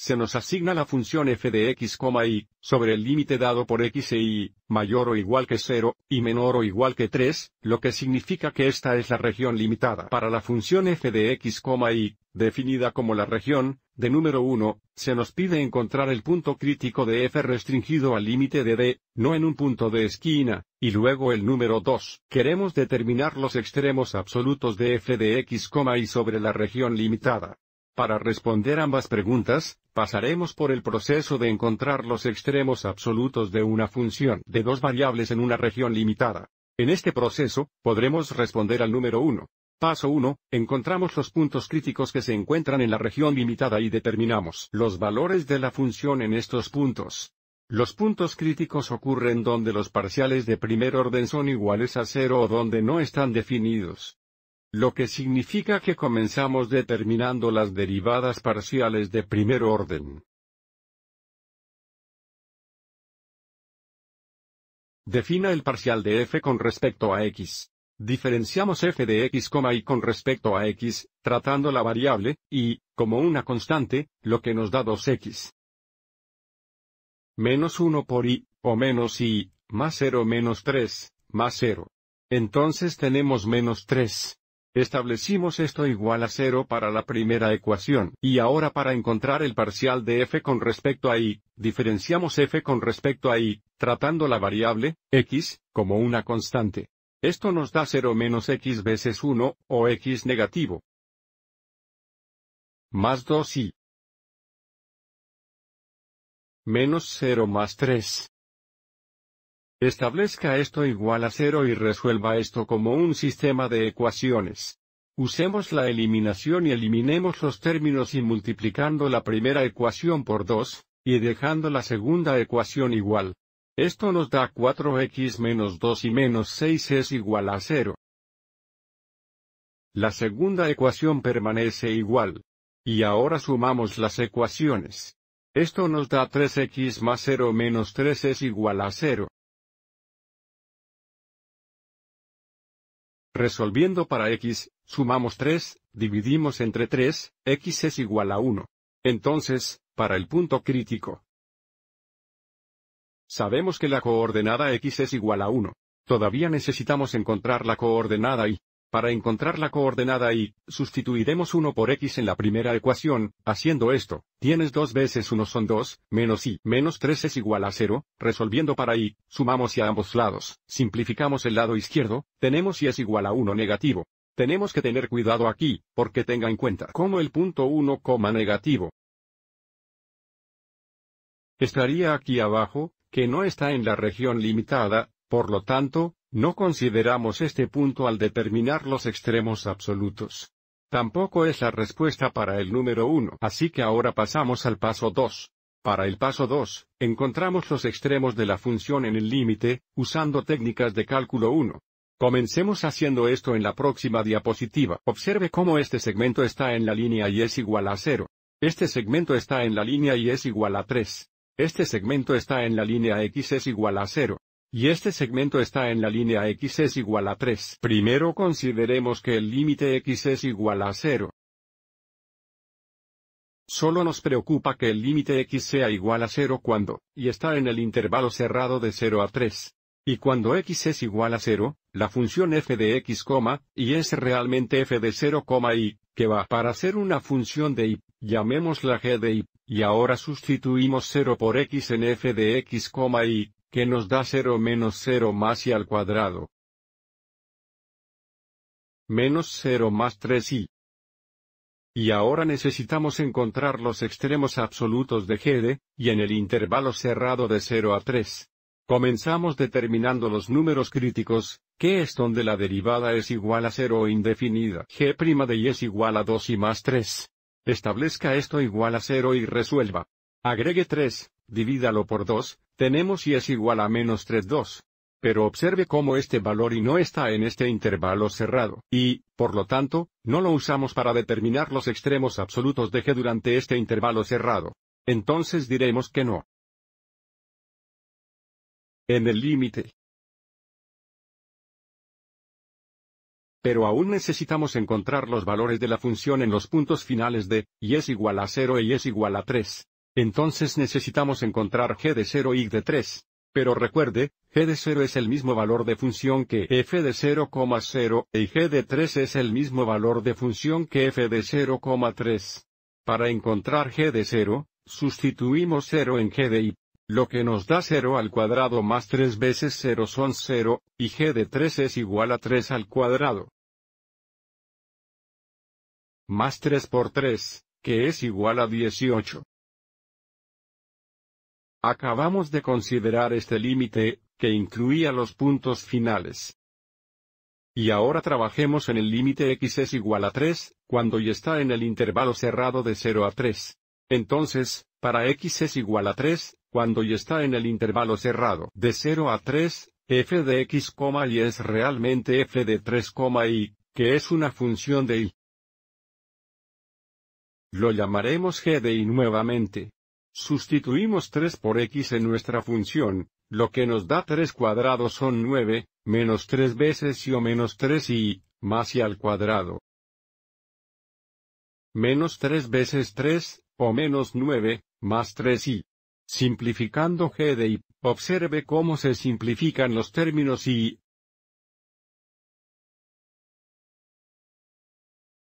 se nos asigna la función f de x, y, sobre el límite dado por x e y, mayor o igual que 0, y menor o igual que 3, lo que significa que esta es la región limitada. Para la función f de x, y, definida como la región, de número 1, se nos pide encontrar el punto crítico de f restringido al límite de d, no en un punto de esquina, y luego el número 2. Queremos determinar los extremos absolutos de f de x, y sobre la región limitada. Para responder ambas preguntas, pasaremos por el proceso de encontrar los extremos absolutos de una función de dos variables en una región limitada. En este proceso, podremos responder al número 1. Paso 1. Encontramos los puntos críticos que se encuentran en la región limitada y determinamos los valores de la función en estos puntos. Los puntos críticos ocurren donde los parciales de primer orden son iguales a cero o donde no están definidos lo que significa que comenzamos determinando las derivadas parciales de primer orden. Defina el parcial de f con respecto a x. Diferenciamos f de x, y con respecto a x, tratando la variable, y, como una constante, lo que nos da 2x. Menos 1 por y, o menos y, más 0 menos 3, más 0. Entonces tenemos menos 3. Establecimos esto igual a cero para la primera ecuación, y ahora para encontrar el parcial de f con respecto a y, diferenciamos f con respecto a y, tratando la variable, x, como una constante. Esto nos da 0 menos x veces 1, o x negativo. Más 2y. Menos 0 más 3. Establezca esto igual a cero y resuelva esto como un sistema de ecuaciones. Usemos la eliminación y eliminemos los términos y multiplicando la primera ecuación por 2, y dejando la segunda ecuación igual. Esto nos da 4x menos 2 y menos 6 es igual a 0. La segunda ecuación permanece igual. Y ahora sumamos las ecuaciones. Esto nos da 3x más 0 menos 3 es igual a 0. Resolviendo para x, sumamos 3, dividimos entre 3, x es igual a 1. Entonces, para el punto crítico. Sabemos que la coordenada x es igual a 1. Todavía necesitamos encontrar la coordenada y, para encontrar la coordenada y, sustituiremos 1 por x en la primera ecuación, haciendo esto, tienes 2 veces 1 son 2, menos y, menos 3 es igual a 0, resolviendo para y, sumamos y a ambos lados, simplificamos el lado izquierdo, tenemos y es igual a 1 negativo. Tenemos que tener cuidado aquí, porque tenga en cuenta como el punto 1, negativo. Estaría aquí abajo, que no está en la región limitada, por lo tanto, no consideramos este punto al determinar los extremos absolutos. Tampoco es la respuesta para el número 1. Así que ahora pasamos al paso 2. Para el paso 2, encontramos los extremos de la función en el límite, usando técnicas de cálculo 1. Comencemos haciendo esto en la próxima diapositiva. Observe cómo este segmento está en la línea y es igual a 0. Este segmento está en la línea y es igual a 3. Este segmento está en la línea x es igual a 0. Y este segmento está en la línea x es igual a 3. Primero consideremos que el límite x es igual a 0. Solo nos preocupa que el límite x sea igual a 0 cuando, y está en el intervalo cerrado de 0 a 3. Y cuando x es igual a 0, la función f de x, y es realmente f de 0, y, que va para ser una función de y, llamémosla g de y, y ahora sustituimos 0 por x en f de x, y, que nos da 0 menos 0 más y al cuadrado. Menos 0 más 3y. Y ahora necesitamos encontrar los extremos absolutos de GD, y en el intervalo cerrado de 0 a 3. Comenzamos determinando los números críticos, que es donde la derivada es igual a 0 o indefinida. G' de y es igual a 2 y más 3. Establezca esto igual a 0 y resuelva. Agregue 3, divídalo por 2, tenemos y es igual a menos 3 2. Pero observe cómo este valor y no está en este intervalo cerrado, y, por lo tanto, no lo usamos para determinar los extremos absolutos de g durante este intervalo cerrado. Entonces diremos que no. En el límite. Pero aún necesitamos encontrar los valores de la función en los puntos finales de, y es igual a 0 y es igual a 3. Entonces necesitamos encontrar g de 0 y de 3. Pero recuerde, g de 0 es el mismo valor de función que f de 0,0, y g de 3 es el mismo valor de función que f de 0,3. Para encontrar g de 0, sustituimos 0 en g de y, lo que nos da 0 al cuadrado más 3 veces 0 son 0, y g de 3 es igual a 3 al cuadrado. Más 3 por 3, que es igual a 18. Acabamos de considerar este límite, que incluía los puntos finales. Y ahora trabajemos en el límite x es igual a 3, cuando y está en el intervalo cerrado de 0 a 3. Entonces, para x es igual a 3, cuando y está en el intervalo cerrado de 0 a 3, f de x, y es realmente f de 3, y, que es una función de y. Lo llamaremos g de y nuevamente. Sustituimos 3 por x en nuestra función, lo que nos da 3 cuadrados son 9, menos 3 veces y o menos 3 y, más y al cuadrado. Menos 3 veces 3, o menos 9, más 3 y. Simplificando g de y, observe cómo se simplifican los términos y.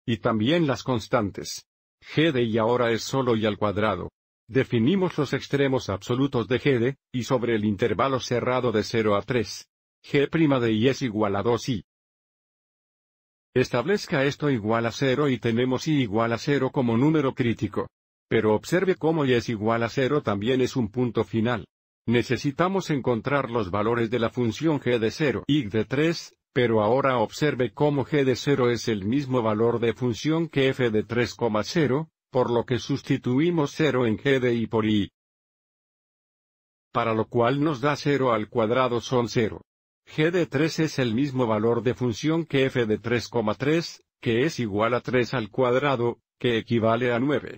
Y también las constantes. g de y ahora es solo y al cuadrado. Definimos los extremos absolutos de g de, y sobre el intervalo cerrado de 0 a 3. g' de y es igual a 2i. Establezca esto igual a 0 y tenemos y igual a 0 como número crítico. Pero observe cómo y es igual a 0 también es un punto final. Necesitamos encontrar los valores de la función g de 0 y de 3, pero ahora observe cómo g de 0 es el mismo valor de función que f de 3,0, por lo que sustituimos 0 en g de y por i. Para lo cual nos da 0 al cuadrado son 0. g de 3 es el mismo valor de función que f de 3,3, que es igual a 3 al cuadrado, que equivale a 9.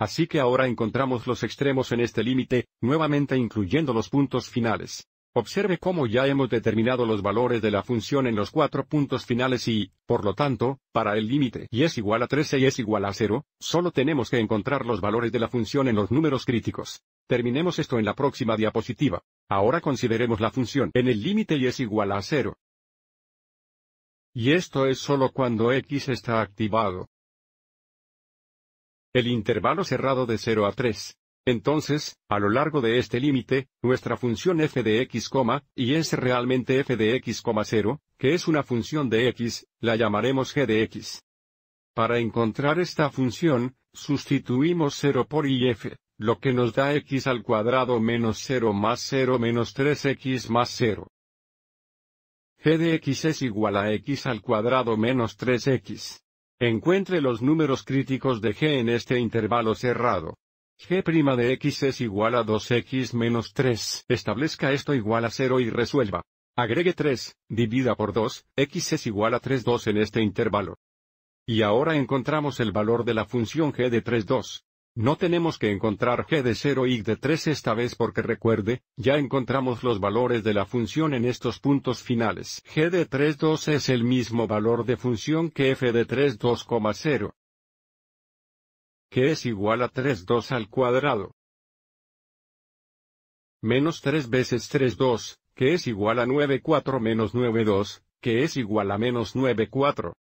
Así que ahora encontramos los extremos en este límite, nuevamente incluyendo los puntos finales. Observe cómo ya hemos determinado los valores de la función en los cuatro puntos finales y, por lo tanto, para el límite y es igual a 13 y es igual a 0, solo tenemos que encontrar los valores de la función en los números críticos. Terminemos esto en la próxima diapositiva. Ahora consideremos la función en el límite y es igual a 0. Y esto es solo cuando x está activado. El intervalo cerrado de 0 a 3 entonces, a lo largo de este límite, nuestra función f de x, y es realmente f de x, 0, que es una función de x, la llamaremos g de x. Para encontrar esta función, sustituimos 0 por y f, lo que nos da x al cuadrado menos 0 más 0 menos 3x más 0. g de x es igual a x al cuadrado menos 3x. Encuentre los números críticos de g en este intervalo cerrado g' de x es igual a 2x menos 3. Establezca esto igual a 0 y resuelva. Agregue 3, divida por 2, x es igual a 3 2 en este intervalo. Y ahora encontramos el valor de la función g de 3 2. No tenemos que encontrar g de 0 y de 3 esta vez porque recuerde, ya encontramos los valores de la función en estos puntos finales. g de 3 2 es el mismo valor de función que f de 3 2,0 que es igual a 3 2 al cuadrado. Menos 3 veces 3 2, que es igual a 9 4 menos 9 2, que es igual a menos 9 4.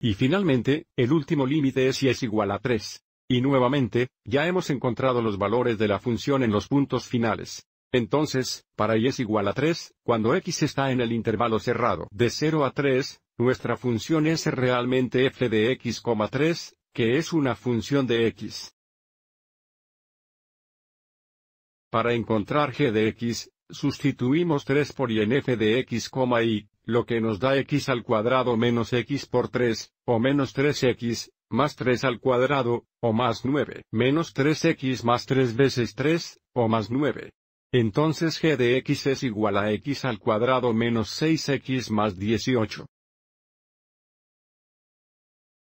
Y finalmente, el último límite es y es igual a 3. Y nuevamente, ya hemos encontrado los valores de la función en los puntos finales. Entonces, para y es igual a 3, cuando x está en el intervalo cerrado de 0 a 3, nuestra función es realmente f de x, 3, que es una función de x. Para encontrar g de x, sustituimos 3 por y en f de x, y, lo que nos da x al cuadrado menos x por 3, o menos 3x, más 3 al cuadrado, o más 9, menos 3x más 3 veces 3, o más 9. Entonces g de x es igual a x al cuadrado menos 6x más 18.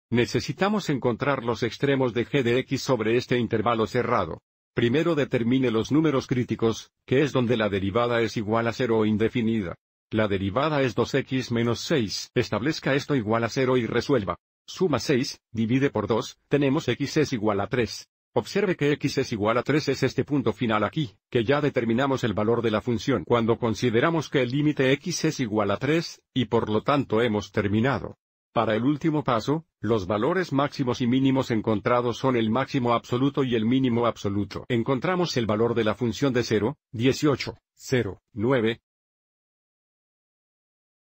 Necesitamos encontrar los extremos de g de x sobre este intervalo cerrado. Primero determine los números críticos, que es donde la derivada es igual a 0 o indefinida. La derivada es 2x menos 6. Establezca esto igual a 0 y resuelva. suma 6, divide por 2, tenemos x es igual a 3. Observe que x es igual a 3 es este punto final aquí, que ya determinamos el valor de la función cuando consideramos que el límite x es igual a 3, y por lo tanto hemos terminado. Para el último paso, los valores máximos y mínimos encontrados son el máximo absoluto y el mínimo absoluto. Encontramos el valor de la función de 0, 18, 0, 9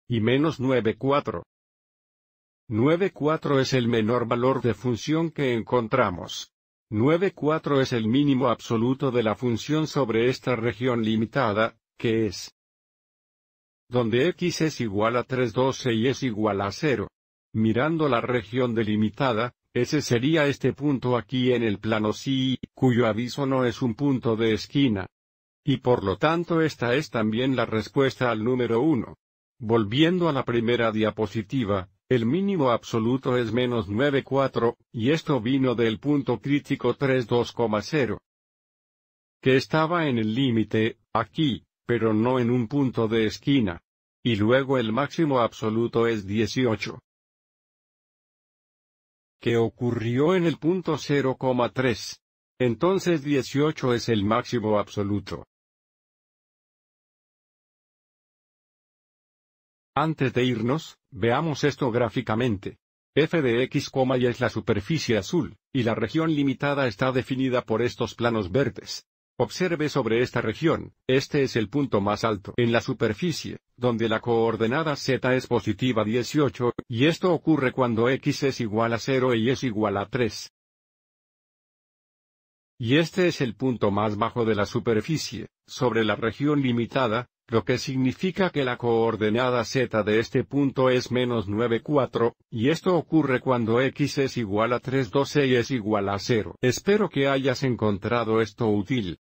y menos 9, 4. 9, 4 es el menor valor de función que encontramos. 9, 4 es el mínimo absoluto de la función sobre esta región limitada, que es donde x es igual a 3, 12 y es igual a 0. Mirando la región delimitada, ese sería este punto aquí en el plano sí, cuyo aviso no es un punto de esquina. Y por lo tanto esta es también la respuesta al número 1. Volviendo a la primera diapositiva, el mínimo absoluto es menos 9,4, y esto vino del punto crítico 32,0. Que estaba en el límite, aquí, pero no en un punto de esquina. Y luego el máximo absoluto es 18 que ocurrió en el punto 0,3. Entonces 18 es el máximo absoluto. Antes de irnos, veamos esto gráficamente. f de x, y es la superficie azul, y la región limitada está definida por estos planos verdes. Observe sobre esta región, este es el punto más alto en la superficie, donde la coordenada z es positiva 18, y esto ocurre cuando x es igual a 0 y es igual a 3. Y este es el punto más bajo de la superficie, sobre la región limitada, lo que significa que la coordenada z de este punto es menos 9,4, y esto ocurre cuando x es igual a 3,12 y es igual a 0. Espero que hayas encontrado esto útil.